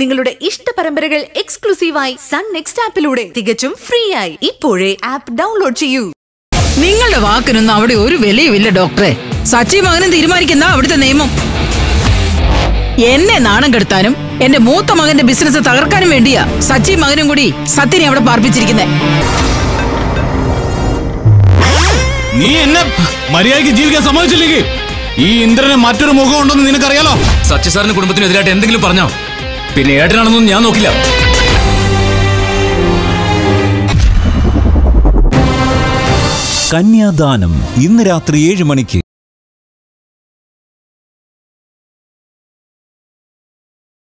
നിങ്ങളുടെ ഇഷ്ട പരമ്പരകൾ എക്സ്ക്ലൂസീവായി സൺ നെക്സ്റ്റ് ആപ്പിലൂടെ തികച്ചും ഫ്രീ ആയി ഇപ്പോഴേ ആപ്പ് ഡൗൺലോഡ് ചെയ്യൂ. നിങ്ങളുടെ വാക്കിനൊന്നും അവിടെ ഒരു വിലയുമില്ല ഡോക്ടറെ സച്ചി മകനും തീരുമാനിക്കുന്ന അവിടുത്തെ നിയമം. എന്നെ നാണം കെടുത്താനും എന്റെ മൂത്ത മകന്റെ ബിസിനസ് തകർക്കാനും വേണ്ടിയാ സച്ചി മകനും കൂടി സത്യനെ അവിടെ പാർപ്പിച്ചിരിക്കുന്നത് നീ എന്നെ മര്യാദയ്ക്ക് ജീവിക്കാൻ സമ്മതിച്ചില്ലെങ്കിൽ ഈ ഇന്ദ്രന് മറ്റൊരു മുഖം ഉണ്ടെന്ന് നിനക്കറിയാലോ? സച്ചി സാറിന് കുടുംബത്തിനെതിരായിട്ട് എന്തെങ്കിലും പറഞ്ഞോ? പിന്നെ ഏട്ടനാണെന്നൊന്നും ഞാൻ നോക്കില്ല. കന്യാദാനം ഇന്ന് രാത്രി ഏഴ് മണിക്ക്.